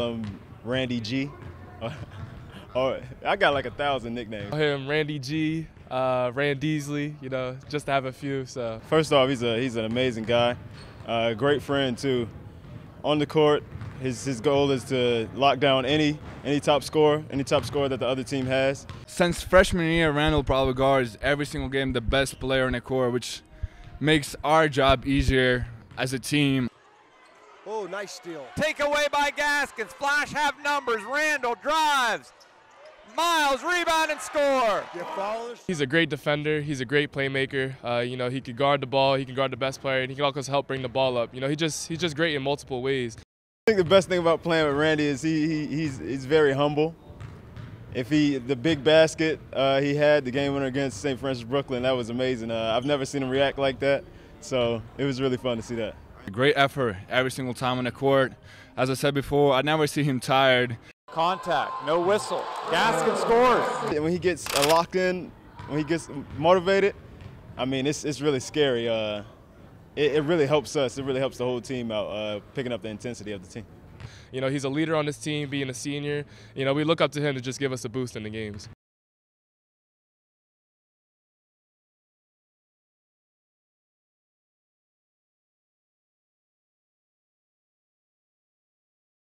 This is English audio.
Um, Randy G. oh, I got like a thousand nicknames. Him, Randy G, uh, Rand Deasley, you know, just to have a few. So first off, he's a he's an amazing guy, uh, great friend too. On the court, his his goal is to lock down any any top scorer, any top scorer that the other team has. Since freshman year, Randall probably guards every single game the best player in the court, which makes our job easier as a team. Oh, nice steal. Take away by Gaskins. Flash have numbers. Randall drives. Miles rebound and score. He's a great defender. He's a great playmaker. Uh, you know, he can guard the ball. He can guard the best player, and he can also help bring the ball up. You know, he just he's just great in multiple ways. I think the best thing about playing with Randy is he, he he's he's very humble. If he the big basket uh, he had the game winner against St. Francis Brooklyn, that was amazing. Uh, I've never seen him react like that, so it was really fun to see that. Great effort every single time on the court. As I said before, I never see him tired. Contact, no whistle. Gaskin scores. When he gets uh, locked in, when he gets motivated, I mean, it's, it's really scary. Uh, it, it, really helps us. It really helps the whole team out, uh, picking up the intensity of the team. You know, he's a leader on this team, being a senior. You know, we look up to him to just give us a boost in the games.